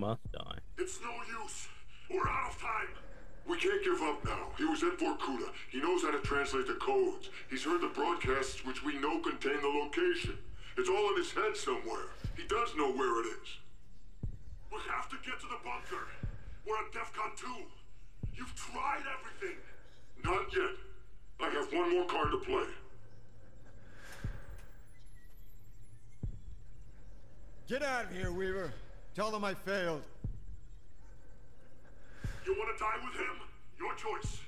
must die. It's no use. We're out of time. We can't give up now. He was at Vorkuta. He knows how to translate the codes. He's heard the broadcasts which we know contain the location. It's all in his head somewhere. He does know where it is. We have to get to the bunker. We're at DEFCON 2. You've tried everything. Not yet. I have one more card to play. Get out of here, Weaver. Tell them I failed. You want to die with him? Your choice.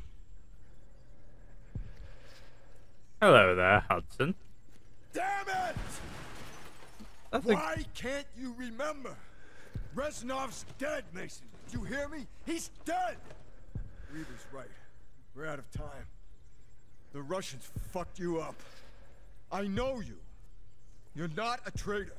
Hello there, Hudson. Damn it! That's a Why can't you remember? Reznov's dead, Mason. Did you hear me? He's dead! Weaver's right. We're out of time. The Russians fucked you up. I know you. You're not a traitor.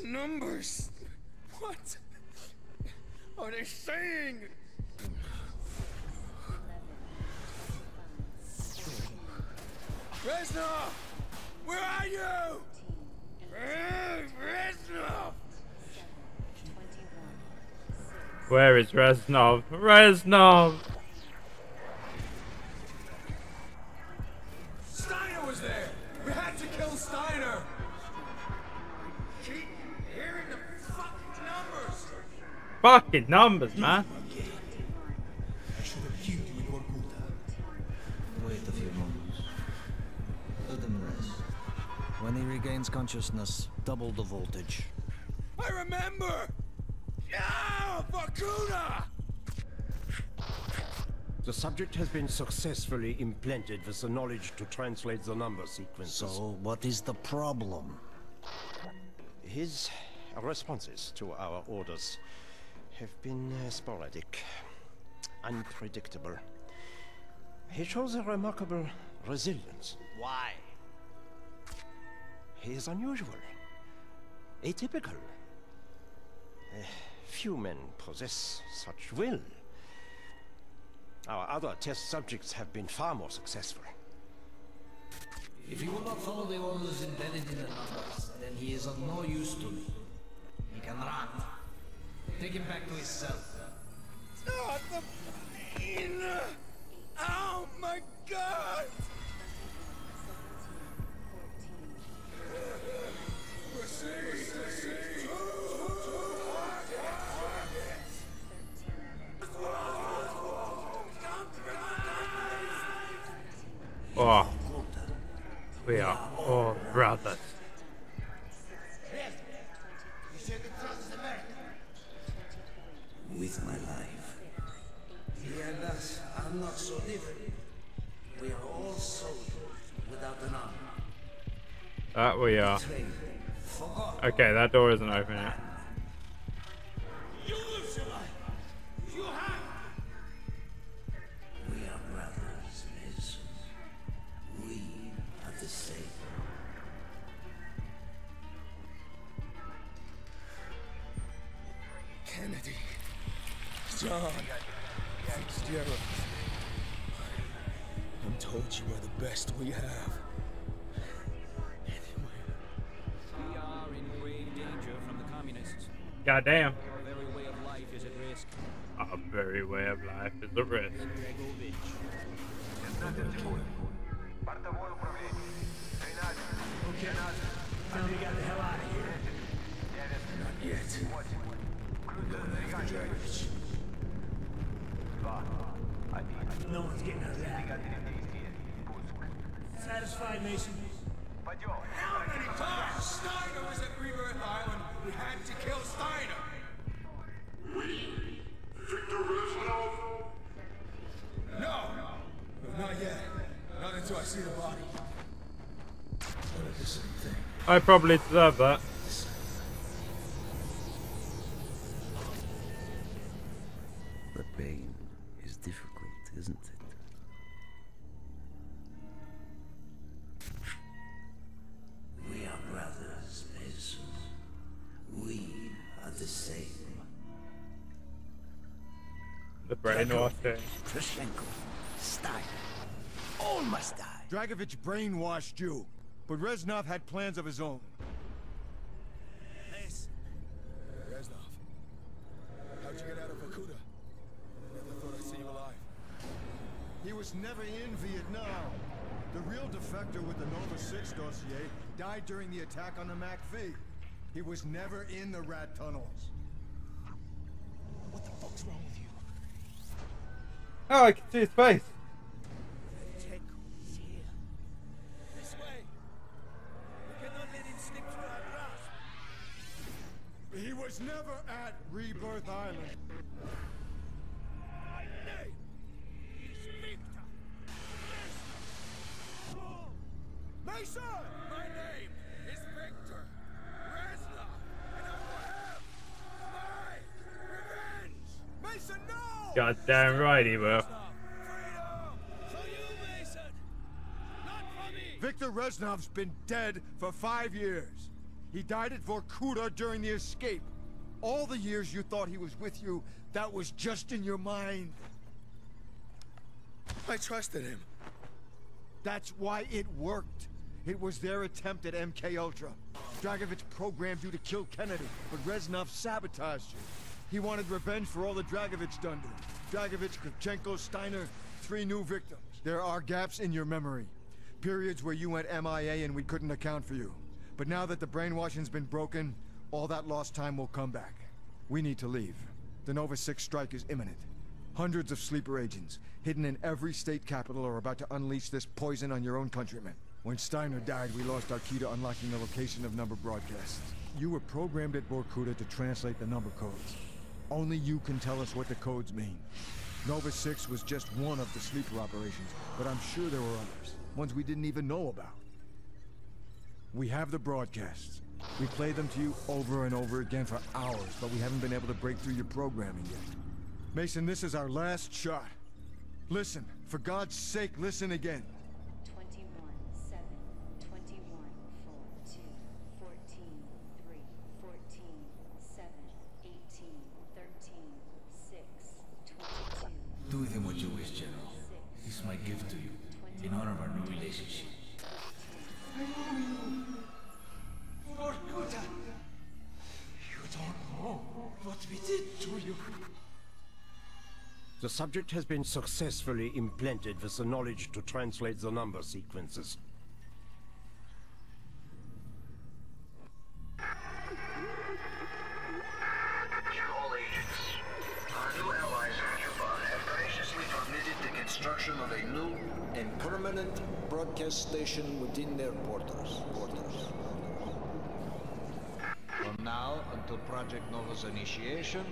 The numbers. What oh, are they saying? Reznov! Where are you? Reznov! Where is Reznov? Reznov! Fucking numbers, man. I should have killed you in Vorkuta. Wait a few moments. Let him rest. When he regains consciousness, double the voltage. I remember! Yeah! Vorkuta! The subject has been successfully implanted with the knowledge to translate the number sequences. So, what is the problem? His responses to our orders have been uh, sporadic, unpredictable. He shows a remarkable resilience. Why? He is unusual, atypical. Uh, few men possess such will. Our other test subjects have been far more successful. If he will not follow the orders embedded in the numbers, then he is of no use to me. He can run. Take him back to his cell. Not the pain! Oh my god! Oh. We are all brothers. With my life. He and us are not so different. We are all soldiers without an arm. That we are. Okay, that door isn't open John. Fitzgerald. I'm told you are the best we have. We are in grave danger from the communists. Goddamn. Our very way of life is at risk. Our very way of life is a risk. Dragovich. Tell me got the hell out of here. Not yet. We're going after Dragovich. No one's getting out of that. Satisfied, Mason? How many times? Steiner was at Greenberg Island. We had to kill Steiner. We? Victor Reznov? No. No, not yet. Not until I see the body. What is the same thing? I probably deserve that. Brainwashed him. Kravchenko, Stein, all must die. Dragovich brainwashed you, but Reznov had plans of his own. Mason. Reznov. How'd you get out of Vorkuta? Never thought I'd see you alive. He was never in Vietnam. The real defector with the Nova 6 dossier died during the attack on the MACV. He was never in the rat tunnels. What the fuck's wrong with you? Oh, I can see his face. He was never at Rebirth Island. God damn right he will. Reznov, freedom for you, Mason. Not for me. Victor Reznov's been dead for five years. He died at Vorkuta during the escape. All the years you thought he was with you, that was just in your mind. I trusted him. That's why it worked. It was their attempt at MK Ultra. Dragovich programmed you to kill Kennedy, but Reznov sabotaged you. He wanted revenge for all the Dragovich done to him. Dragovich, Kravchenko, Steiner, three new victims. There are gaps in your memory. Periods where you went MIA and we couldn't account for you. But now that the brainwashing's been broken, all that lost time will come back. We need to leave. The Nova 6 strike is imminent. Hundreds of sleeper agents, hidden in every state capital, are about to unleash this poison on your own countrymen. When Steiner died, we lost our key to unlocking the location of number broadcasts. You were programmed at Vorkuta to translate the number codes. Only you can tell us what the codes mean. Nova 6 was just one of the sleeper operations, but I'm sure there were others. Ones we didn't even know about. We have the broadcasts. We play them to you over and over again for hours, but we haven't been able to break through your programming yet. Mason, this is our last shot. Listen, for God's sake, listen again. 21, 7, 21, 4, 2, 14, 3, 14, 7, 18, 13, 6, 22, Do with him what you wish, General. This is my gift to you, in honor of our new relationship. Vorkuta. You don't know what we did to you. The subject has been successfully implanted with the knowledge to translate the number sequences. Construction of a new And permanent broadcast station within their borders. Borders. From now until Project Nova's initiation,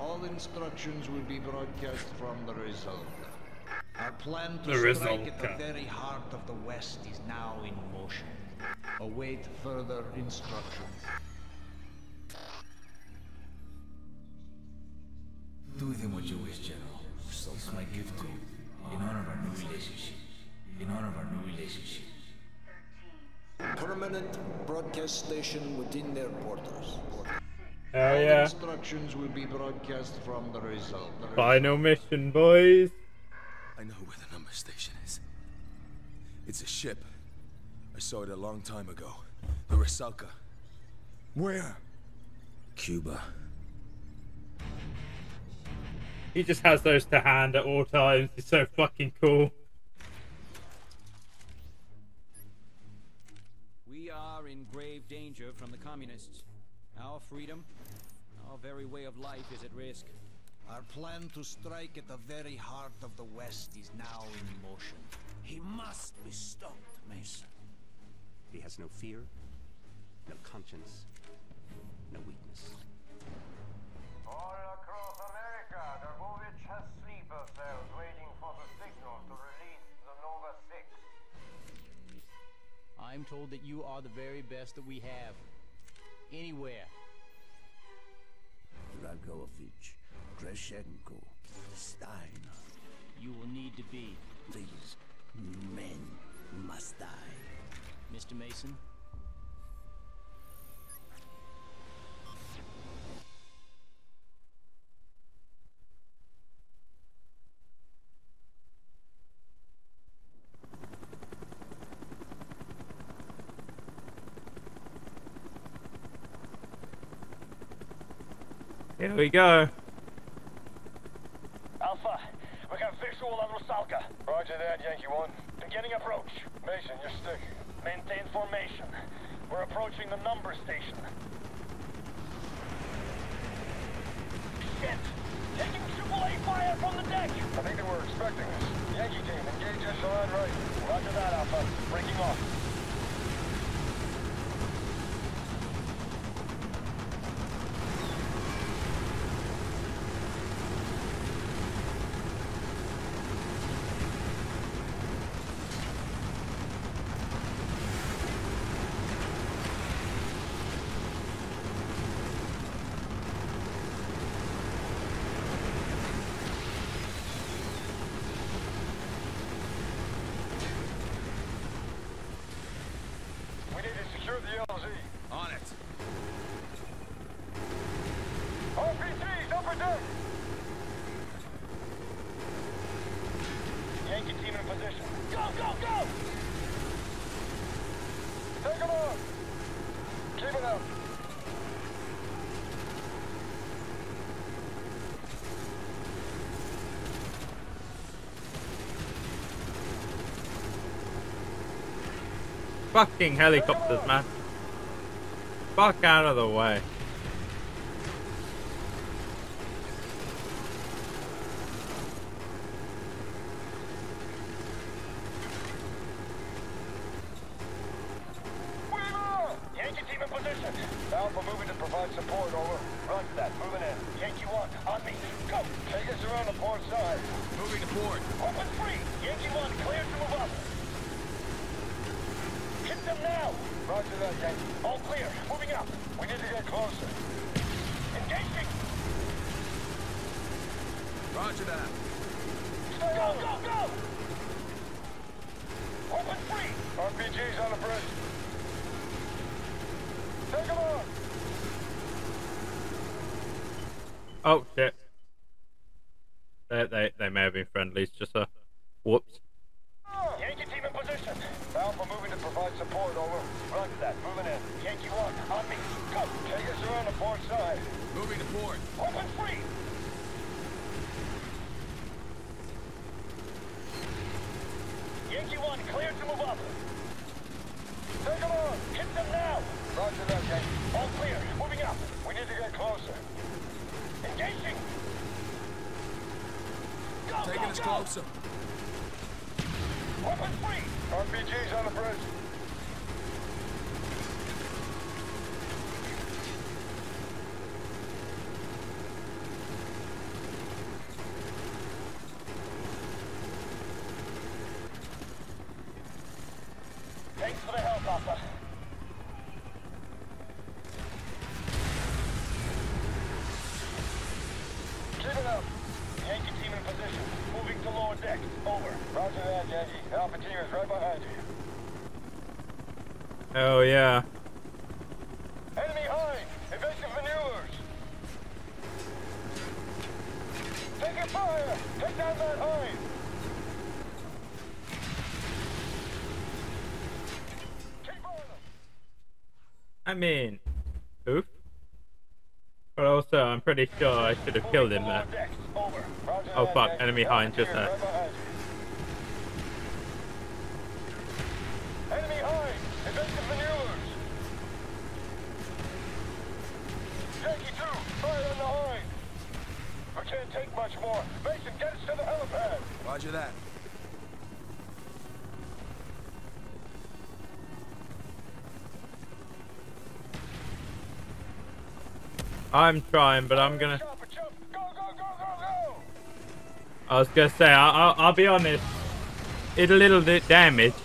all instructions will be broadcast from the result. Our plan to The strike at the Rusalka. very heart of the West is now in motion. Await further instructions. Permanent broadcast station within their borders. Hell All yeah. instructions will be broadcast from the result. The Final mission, boys. I know where the number station is. It's a ship. I saw it a long time ago. The Rusalka. Where? Cuba. He just has those to hand at all times. He's so fucking cool. In grave danger from the communists. Our freedom, our very way of life is at risk. Our plan to strike at the very heart of the West is now in motion. He must be stopped, Mason. He has no fear, no conscience, no weakness. All across America, Dragovich has sleeper cells I'm told that you are the very best that we have. Anywhere. Dragovich, Kravchenko, Steiner. You will need to be. These men must die. Mr. Mason, Here we go. Alpha, we got visual on Rusalka. Roger that, Yankee 1. Beginning approach. Mason, your stick. Maintain formation. We're approaching the number station. Shit! Taking triple A fire from the deck! I think they were expecting us. Yankee team, engage us on right. Roger that, Alpha. Breaking off. We need to secure the LZ. On it. RPGs, upper deck! Yankee team in position. Go, go, go! Take them on! Keep it up. Fucking helicopters, man. Fuck out of the way. Moving to provide support, over. Run that, moving in. Yankee 1, on me. Go! Take us around the port side. Moving to port. Open free! Yankee 1, clear to move up. Hit them now! Roger that, Yankee. All clear. Moving up. We need to get closer. Engaging! Roger that. Go, go, go! Open free! RPG's on the bridge. Take them on! Oh shit. They, they, they may have been friendlies, just a whoops. Yankee team in position. Alpha moving to provide support, over. Roger that, moving in. Yankee 1, on me. Go! Take us around the port side. Moving to port. Open free! Yankee 1, clear to move up. Take them on! Hit them now! Roger that, Yankee. All clear. Moving up. We need to get closer. Engaging! Go, Taking go, us go! closer. Open free! RPG's on the bridge. Thanks for the help, Alpha. Keep it up. Yankee team in position. Moving to lower deck. Over. Roger that, Right behind you. Oh yeah. Enemy high! Evasive maneuvers! Taking fire! Take down that hind! Keep on them! I mean, oof. But also, I'm pretty sure I should have killed him there. Decks, over. Roger Oh fuck, enemy hind just there. I'm trying, but I'm gonna. Chopper, chop. Go, go, go, go, go! I was gonna say, I, I'll, I'll be honest. It's a little bit damaged.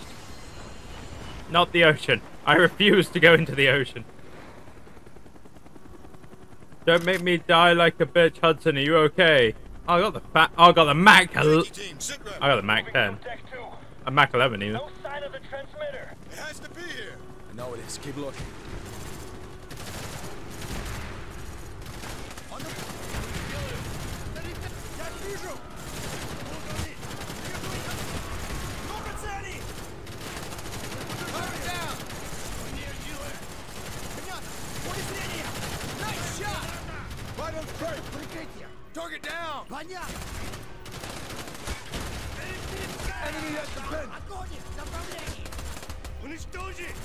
Not the ocean. I refuse to go into the ocean. Don't make me die like a bitch, Hudson. Are you okay? Oh, I got the fat. Oh, I got the Mac. el- Team, sit rep. I got the Mac 10. A Mac 11 even. No sign of the transmitter. It has to be here. I know it is. Keep looking. Target down! Enemy at the!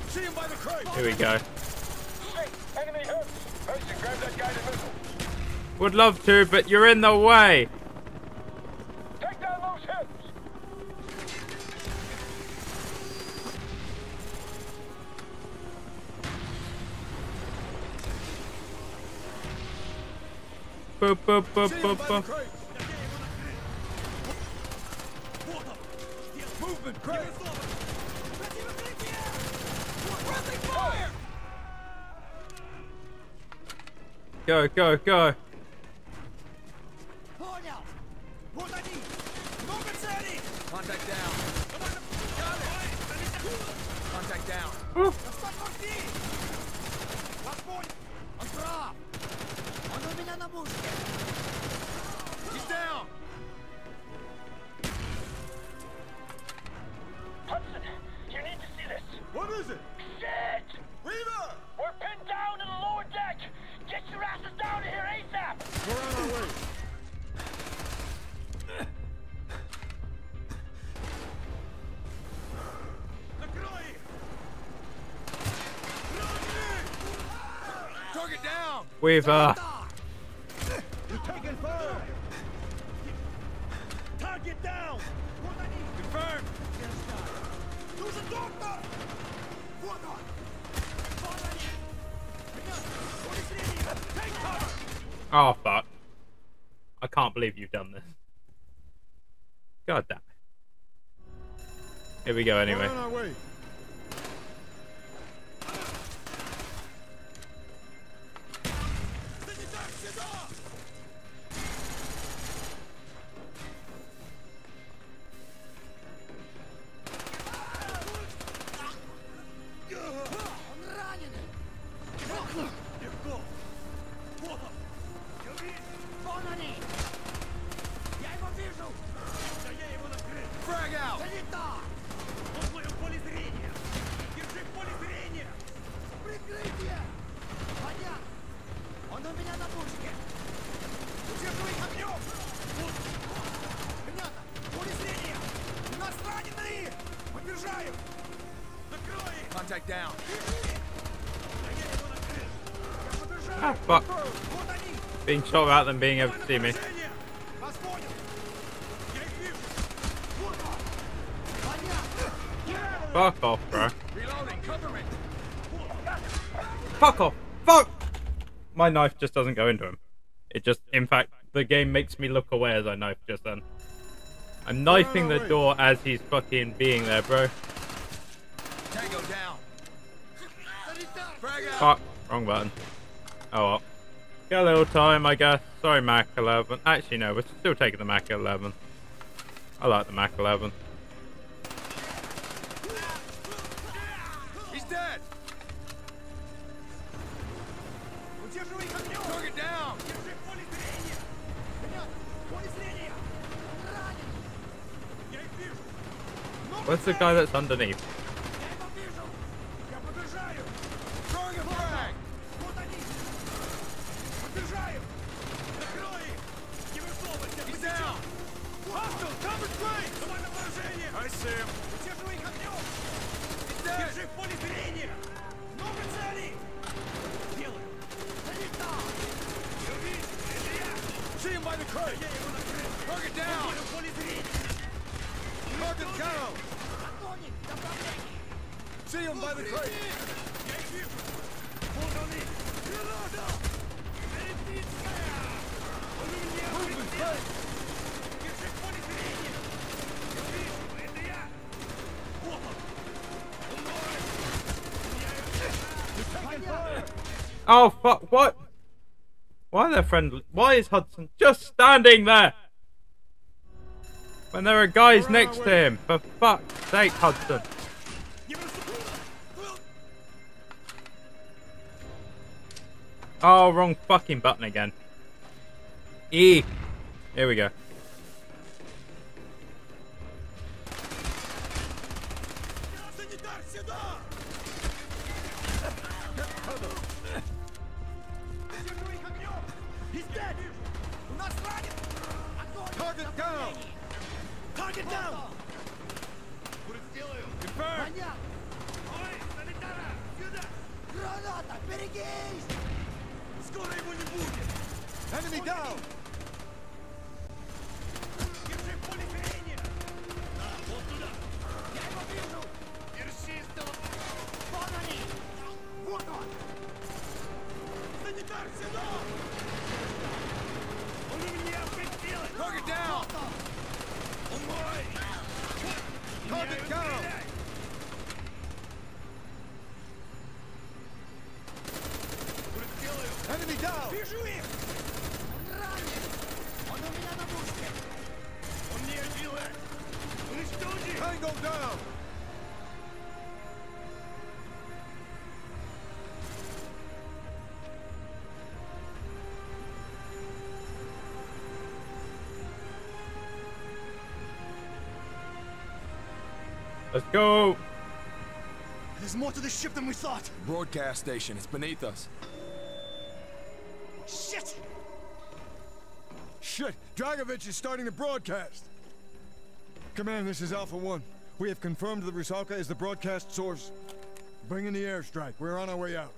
See him by the crate! Here we go. Hey, Would love to, but you're in the way! ba, ba, ba, ba, ba. Go, go, go! Pouring out! Contact down! Got it! Contact. He's down! Hudson, you need to see this. Uh, what is it? Shit! Reva! We're pinned down in the lower deck! Get your asses down here ASAP! We're on our way. Weaver. Oh fuck. I can't believe you've done this. God damn it. Here we go anyway. being shot without them being able to see me. Fuck off, bro. Fuck off! Fuck! My knife just doesn't go into him. It just, in fact, the game makes me look away as I knife just then. I'm knifing the door as he's fucking being there, bro. Fuck. Wrong button. Oh well. Got a little time, I guess. Sorry, Mac 11. Actually, no, we're still taking the Mac 11. I like the Mac 11. He's dead. Target down. Where's the guy that's underneath? Слушаем. Удерживай их огнем! Да. Держи в поле зрения! Много целей! Делаю! Залетал! Вернись! See him by the curb! Target down! Target down! See him by the curb! Movement, break! Oh fuck! What? Why are they friendly? Why is Hudson just standing there? When there are guys We're next to him. For fuck's sake, Hudson. Oh, wrong fucking button again. E. Here we go. He's dead! У нас ранен! Target down! Target down! Confirm! Граната! Берегись! Скоро его не будет! Enemy down! Let's go. There's more to the ship than we thought! Broadcast station, it's beneath us. Shit! Shit! Dragovich is starting the broadcast! Command, this is Alpha 1. We have confirmed the Rusalka is the broadcast source. Bring in the airstrike. We're on our way out.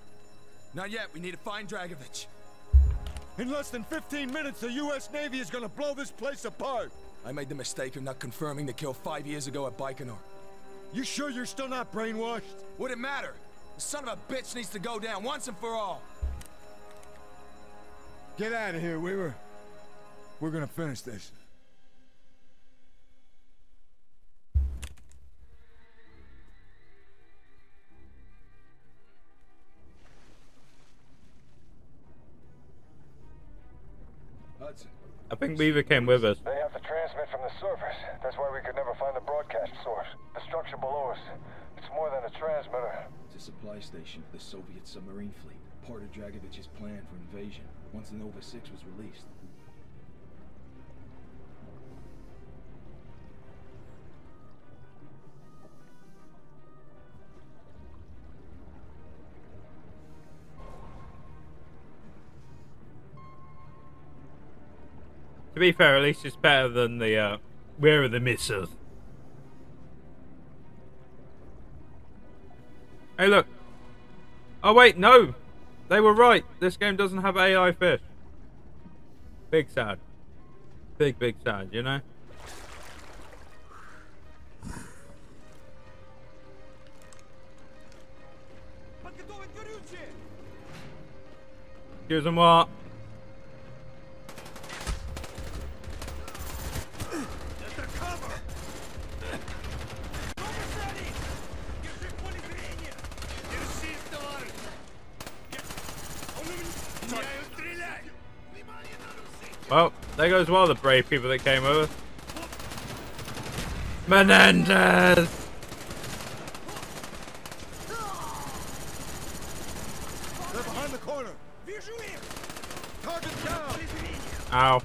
Not yet, we need to find Dragovich. In less than 15 minutes, the U.S. Navy is gonna blow this place apart! I made the mistake of not confirming the kill five years ago at Baikonur. You sure you're still not brainwashed? Would it matter? The son of a bitch needs to go down once and for all. Get out of here, Weaver. We're gonna finish this. Hudson. I think Weaver came with us. They have to transmit from the surface. That's why we could never find the broadcast source. The structure below us. It's more than a transmitter. It's a supply station for the Soviet submarine fleet, part of Dragovich's plan for invasion, once the Nova 6 was released. To be fair, at least it's better than the uh, where are the missiles? Hey, look. Oh, wait, no. They were right. This game doesn't have AI fish. Big sad. Big, big sad, you know? Here's them what? Well, there goes one of the brave people that came over. Menendez! They're behind the corner. Target down! Ow.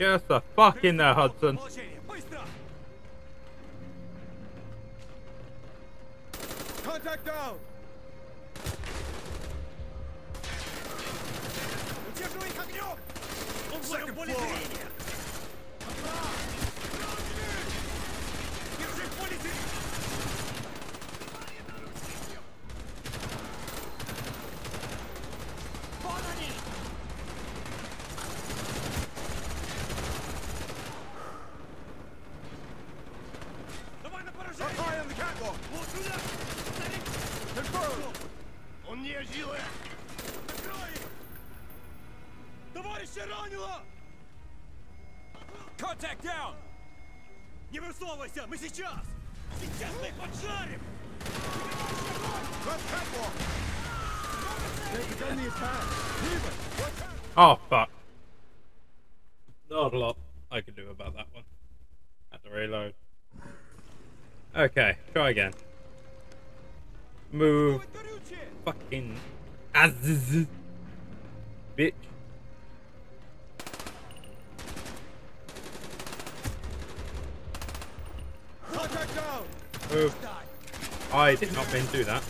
Get us the fuck in there, Hudson. Положение! Быстро! Contact down. Удерживай их огнем! Он в своем поле зрения! Okay, try again. Move. Fucking Aziz. Bitch. Move. I did not mean to do that.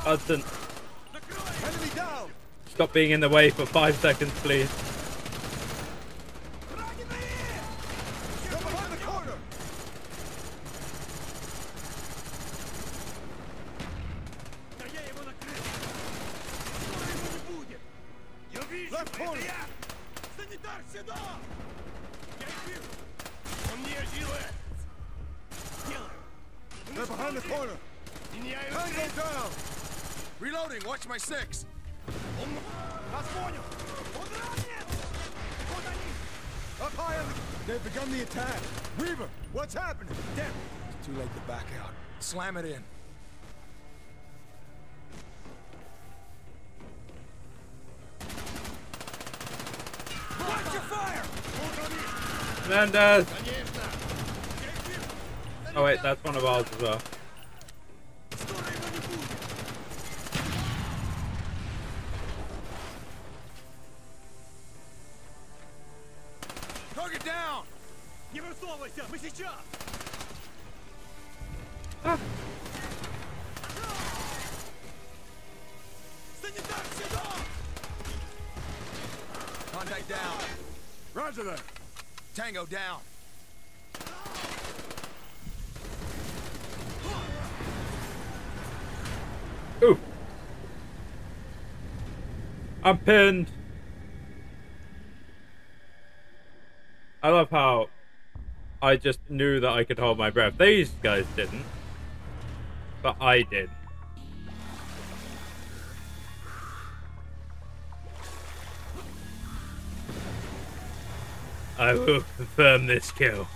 Hudson, stop being in the way for five seconds, please. well. Target down! Не высовывайся, мы сейчас. Санитар сюда! Contact down. Roger that. Tango down. I'm pinned. I love how I just knew that I could hold my breath. These guys didn't. But I did. I will confirm this kill.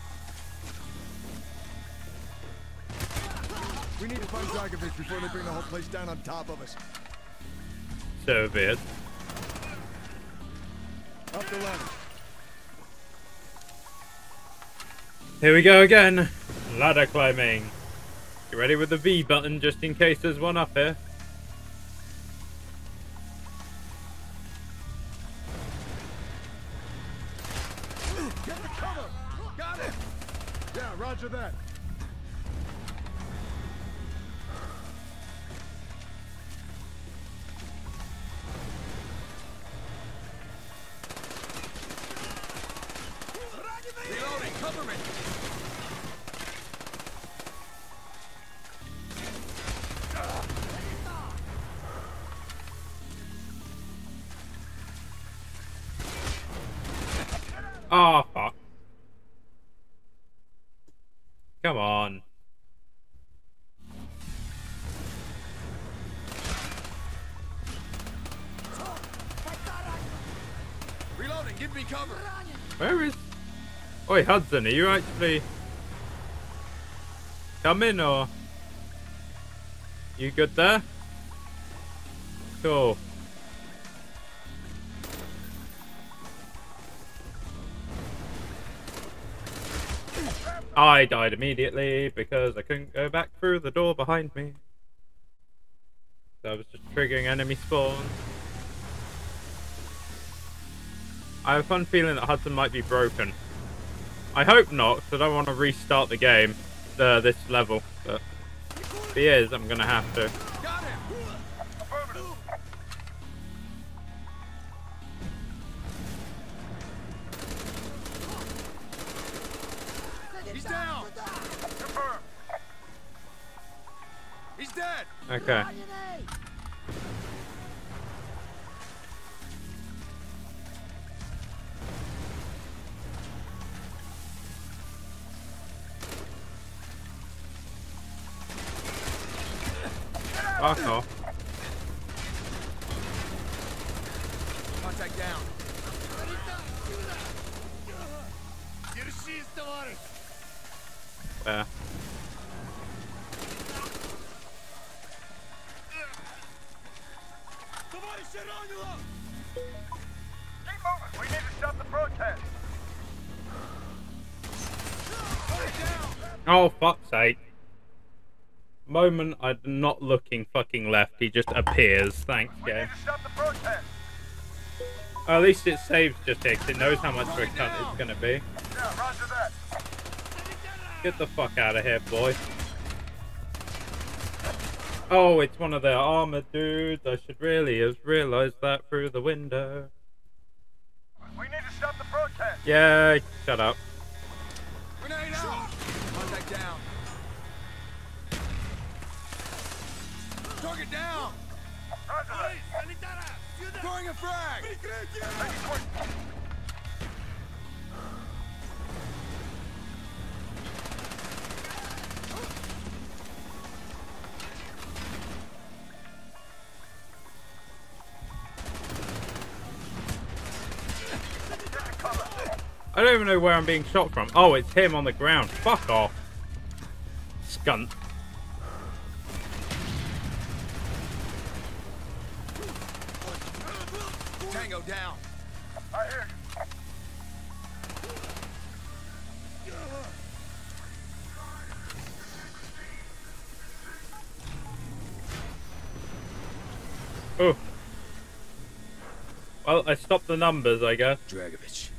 We need to find Dragovich before they bring the whole place down on top of us. So be it. Here we go again. Ladder climbing. You ready with the V button just in case there's one up here? Oh, fuck. Come on. Reloading, give me cover! Where is... Oi, Hudson, are you actually... Coming, or... You good there? Died immediately because I couldn't go back through the door behind me. So I was just triggering enemy spawn. I have a fun feeling that Hudson might be broken. I hope not, because I don't want to restart the game, uh, this level. But if he is, I'm going to have to. Okay. Fuck off. Moment I'm not looking fucking left, he just appears. Thanks, game. Stop. At least it saves just here, 'cause it knows how much of a cunt it's gonna be. Yeah. Get the fuck out of here, boy. Oh, it's one of their armored dudes. I should really have realized that through the window. We need to stop the protest. Yeah, shut up. Grenade out! Contact down. Target down! Throwing a frag! I don't even know where I'm being shot from. Oh, it's him on the ground. Fuck off. Skunt. Well, I stopped the numbers, I guess. Dragovich.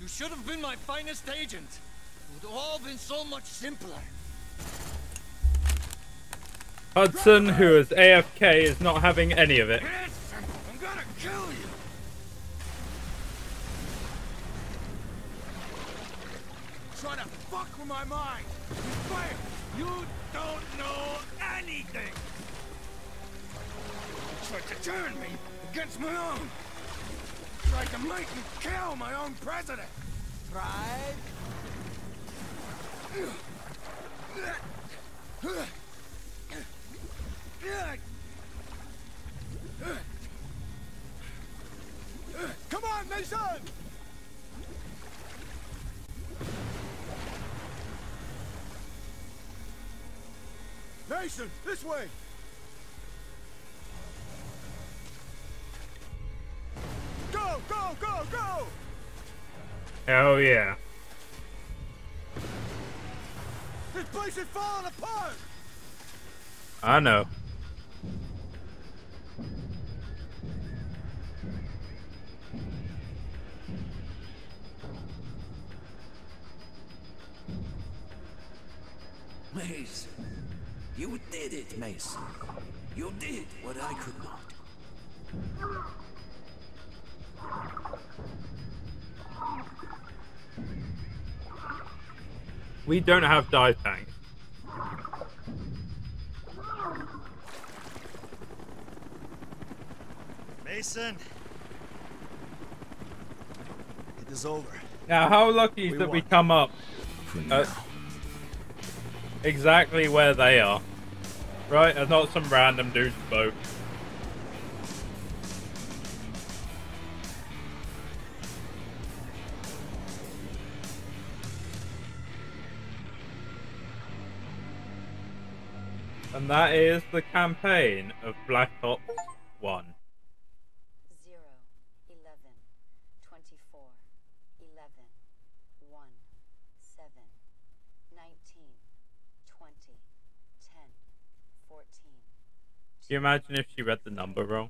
You should have been my finest agent. It would have all been so much simpler. Hudson, who is AFK, is not having any of it. I'm gonna kill you. Trying to fuck with my mind. You failed. You don't know anything. Tried to turn me against my own. Tried to make me kill my own president. Tried. Come on, Mason! Mason, this way! Hell yeah. This place is falling apart! I know. Don't have dive tanks. Mason. It is over. Now, how lucky is We that we come up at exactly where they are, right? And not some random dude's boat. And that is the campaign of Black Ops 1. 0, 11, 24, 11, 1, 7, 19, 20, 10, 14, Can you imagine if she read the number wrong?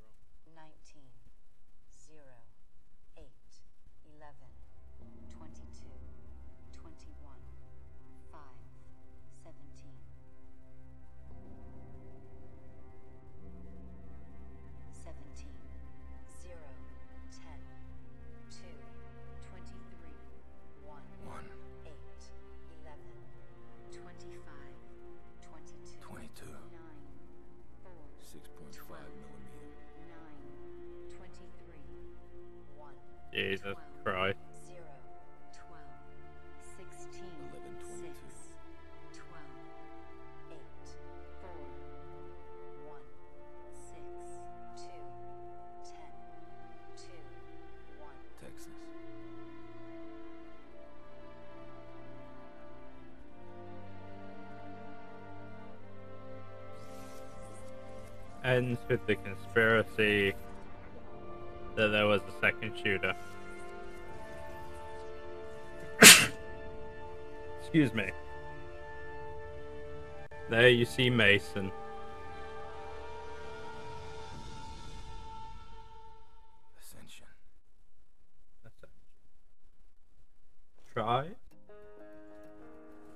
Ends with the conspiracy that there was a second shooter. Excuse me. There you see Mason. Ascension. Ascension. Try.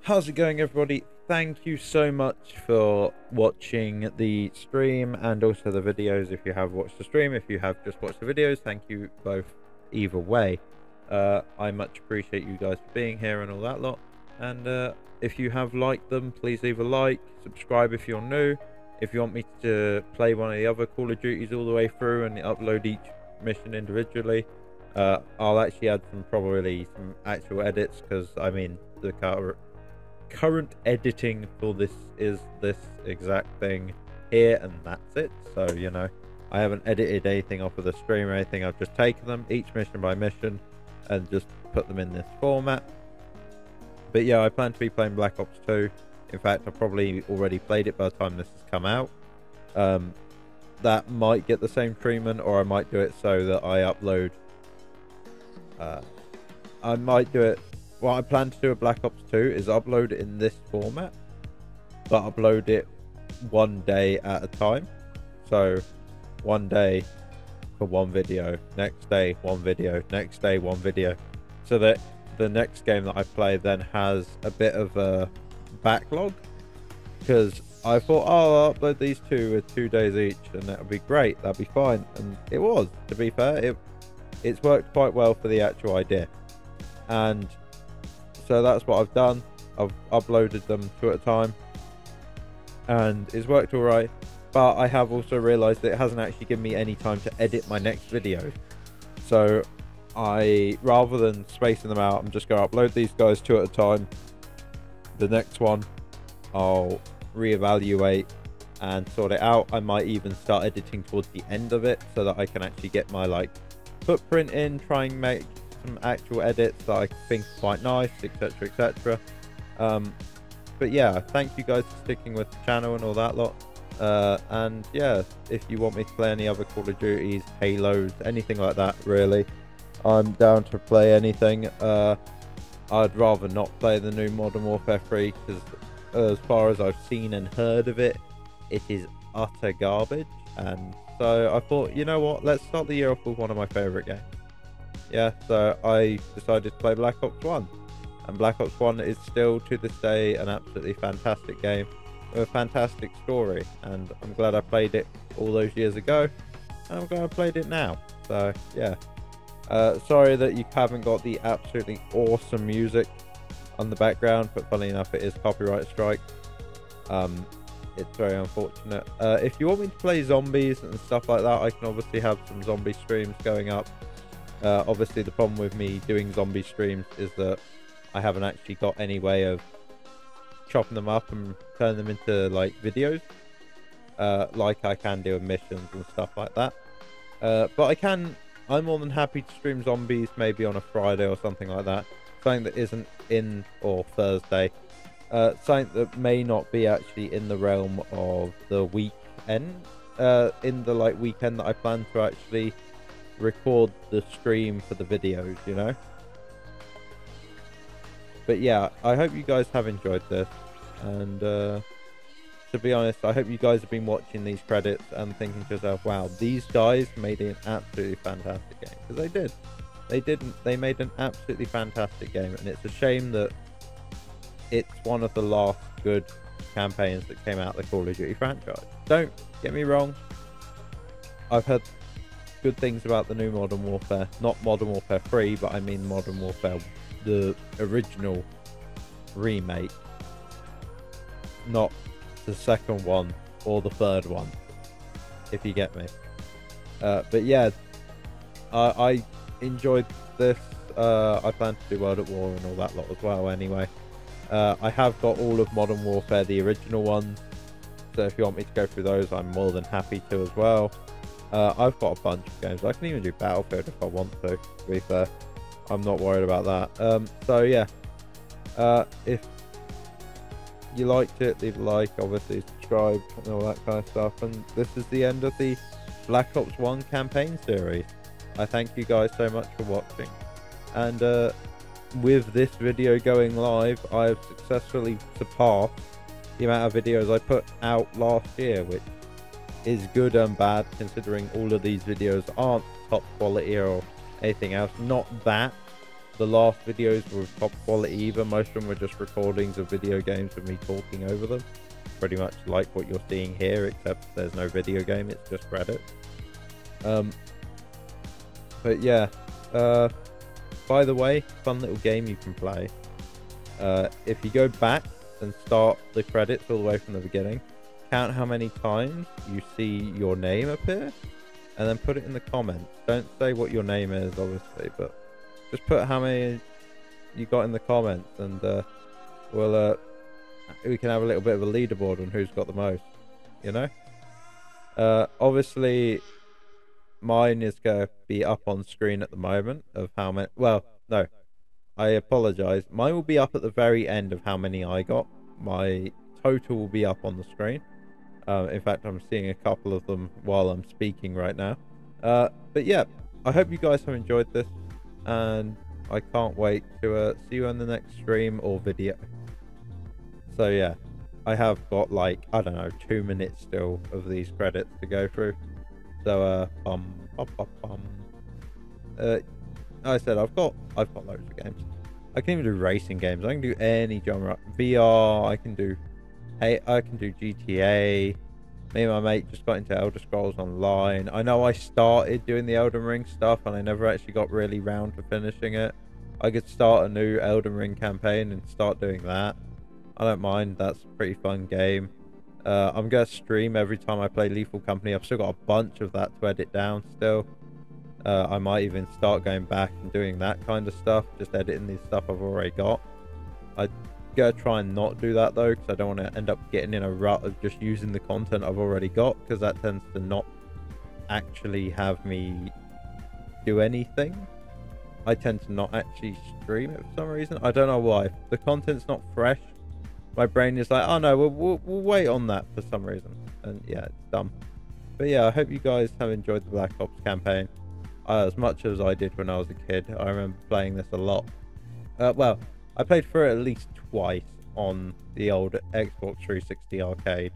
How's it going, everybody? Thank you so much for watching the stream and also the videos. If you have watched the stream, if you have just watched the videos, thank you both either way. Uh, I much appreciate you guys for being here and all that lot. And uh, if you have liked them, please leave a like, subscribe if you're new. If you want me to play one of the other Call of Duties all the way through and upload each mission individually, uh, I'll actually add some probably some actual edits because I mean the car current editing for this is this exact thing here and that's it. So you know i haven't edited anything off of the stream or anything. I've just taken them each mission by mission and just put them in this format. But yeah i plan to be playing black ops 2 in fact I've probably already played it by the time this has come out. Um, that might get the same treatment or i might do it so that i upload uh, i might do it what I plan to do with Black Ops 2 is upload it in this format, but upload it one day at a time. So, one day for one video, next day one video, next day one video, so that the next game that I play then has a bit of a backlog. Because I thought, oh, I'll upload these two with two days each, and that would be great. That'd be fine, and it was. To be fair, it it's worked quite well for the actual idea, and so that's what I've done. I've uploaded them two at a time, and it's worked all right. But I have also realised that it hasn't actually given me any time to edit my next video. So I, rather than spacing them out, I'm just going to upload these guys two at a time. The next one, I'll reevaluate and sort it out. I might even start editing towards the end of it so that I can actually get my like footprint in, try and make some actual edits that I think are quite nice, etc., etc. Um, but yeah, thank you guys for sticking with the channel and all that lot. Uh, and yeah, if you want me to play any other Call of Duties, Halos, anything like that, really, I'm down to play anything. Uh, I'd rather not play the new Modern Warfare 3 because, as far as I've seen and heard of it, it is utter garbage. And so I thought, you know what, let's start the year off with one of my favourite games yeah, so I decided to play Black Ops 1. And Black Ops 1 is still to this day an absolutely fantastic game with a fantastic story. And I'm glad I played it all those years ago. And I'm glad I played it now. So, yeah. Uh, sorry that you haven't got the absolutely awesome music on the background, but funny enough, it is copyright strike. Um, it's very unfortunate. Uh, if you want me to play zombies and stuff like that, I can obviously have some zombie streams going up uh, obviously, the problem with me doing zombie streams is that I haven't actually got any way of chopping them up and turning them into like videos, uh, like I can do with missions and stuff like that. Uh, but I can. I'm more than happy to stream zombies maybe on a Friday or something like that. Something that isn't in or Thursday. Uh, something that may not be actually in the realm of the weekend. Uh, in the like weekend that I plan to actually record the stream for the videos, you know? But yeah, I hope you guys have enjoyed this. And uh, to be honest, I hope you guys have been watching these credits and thinking to yourself, wow, these guys made an absolutely fantastic game. Because they did. They didn't. They made an absolutely fantastic game. And it's a shame that it's one of the last good campaigns that came out of the Call of Duty franchise. Don't get me wrong. I've heard good things about the new Modern Warfare. Not Modern Warfare 3, but I mean Modern Warfare, the original remake. Not the second one or the third one, if you get me. Uh, but yeah, I, I enjoyed this. Uh, I plan to do World at War and all that lot as well anyway. Uh, I have got all of Modern Warfare, the original ones. So if you want me to go through those, I'm more than happy to as well. Uh, I've got a bunch of games. I can even do Battlefield if I want to, to be fair. I'm not worried about that. Um, so, yeah. Uh, if you liked it, leave a like, obviously subscribe and all that kind of stuff. And this is the end of the Black Ops 1 campaign series. I thank you guys so much for watching. And uh, with this video going live, I have successfully surpassed the amount of videos I put out last year, which is good and bad considering all of these videos aren't top quality or anything else. Not that the last videos were top quality either. Most of them were just recordings of video games with me talking over them. Pretty much like what you're seeing here, except there's no video game, it's just credits. Um, but yeah, uh, by the way, fun little game you can play. Uh, if you go back and start the credits all the way from the beginning, count how many times you see your name appear, and then put it in the comments. Don't say what your name is, obviously, but just put how many you got in the comments, and uh, we'll uh, we can have a little bit of a leaderboard on who's got the most. You know. Uh, obviously, mine is going to be up on screen at the moment of how many. Well, no, I apologize. Mine will be up at the very end of how many I got. My total will be up on the screen. Uh, in fact, I'm seeing a couple of them while I'm speaking right now. Uh, but yeah, I hope you guys have enjoyed this, and I can't wait to uh, see you on the next stream or video. So yeah, I have got like I don't know two minutes still of these credits to go through. So uh, um, bum, bum, bum. Uh, I said I've got I've got loads of games. I can even do racing games. I can do any genre. VR. I can do. Hey, I can do GTA. Me and my mate just got into Elder Scrolls Online. I know I started doing the Elden Ring stuff, and I never actually got really round to finishing it. I could start a new Elden Ring campaign and start doing that. I don't mind. That's a pretty fun game. Uh, I'm going to stream every time I play Lethal Company. I've still got a bunch of that to edit down still. Uh, I might even start going back and doing that kind of stuff, just editing the stuff I've already got. I gotta try and not do that though, because I don't want to end up getting in a rut of just using the content I've already got, because that tends to not actually have me do anything. I tend to not actually stream it for some reason. I don't know why. The content's not fresh. My brain is like, oh no, we'll, we'll, we'll wait on that for some reason. And yeah, it's dumb. But yeah, I hope you guys have enjoyed the Black Ops campaign uh, as much as I did when I was a kid. I remember playing this a lot. Uh, well, I played through it at least twice on the old Xbox 360 arcade,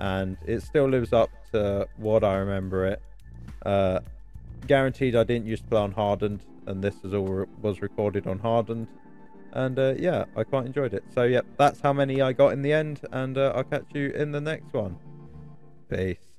and it still lives up to what I remember it. Uh, guaranteed, I didn't used to play on hardened, and this is all re was recorded on hardened. And uh, yeah, I quite enjoyed it. So yeah, that's how many I got in the end, and uh, I'll catch you in the next one. Peace.